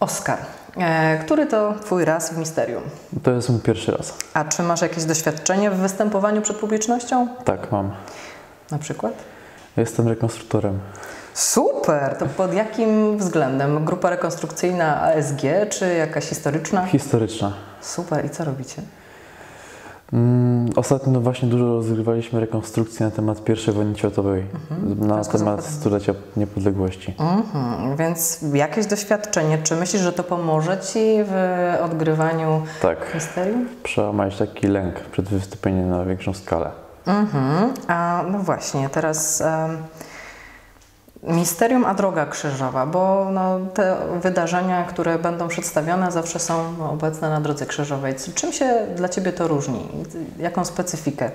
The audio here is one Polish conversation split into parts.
Oskar, e, który to Twój raz w misterium? To jest mój pierwszy raz. A czy masz jakieś doświadczenie w występowaniu przed publicznością? Tak, mam. Na przykład? Jestem rekonstruktorem. Super! To pod jakim względem? Grupa rekonstrukcyjna ASG czy jakaś historyczna? Historyczna. Super, i co robicie? Mm, ostatnio no właśnie dużo rozgrywaliśmy rekonstrukcji na temat I wojny światowej, na Wszystko temat stulecia niepodległości. Mhm, więc jakieś doświadczenie. Czy myślisz, że to pomoże Ci w odgrywaniu Tak, misterium? przełamać taki lęk przed wystąpieniem na większą skalę. Mhm. A no właśnie, teraz misterium, a droga krzyżowa, bo no, te wydarzenia, które będą przedstawione, zawsze są obecne na drodze krzyżowej. Czym się dla Ciebie to różni? Jaką specyfikę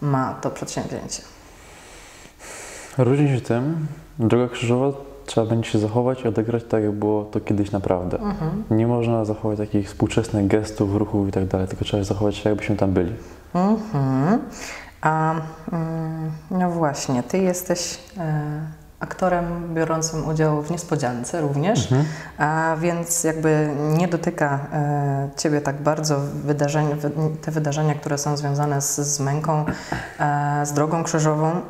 ma to przedsięwzięcie? Różni się tym, droga krzyżowa trzeba będzie się zachować i odegrać tak, jak było to kiedyś naprawdę. Mhm. Nie można zachować takich współczesnych gestów, ruchów i tak dalej, tylko trzeba się zachować tak, jakbyśmy tam byli. Mhm. A mm, no właśnie, Ty jesteś e, aktorem biorącym udział w niespodziance również, a więc jakby nie dotyka e, Ciebie tak bardzo wydarzeń, wy, te wydarzenia, które są związane z, z męką, e, z drogą krzyżową.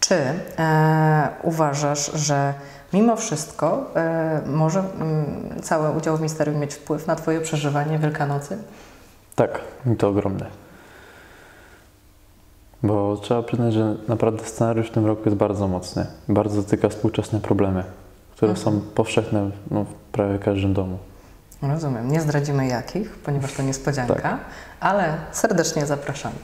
Czy e, uważasz, że mimo wszystko e, może mm, cały udział w misterium mieć wpływ na Twoje przeżywanie Wielkanocy? Tak, i to ogromne. Bo trzeba przyznać, że naprawdę scenariusz w tym roku jest bardzo mocny. Bardzo dotyka współczesne problemy, które są powszechne no, w prawie każdym domu. Rozumiem. Nie zdradzimy jakich, ponieważ to niespodzianka, ale serdecznie zapraszamy.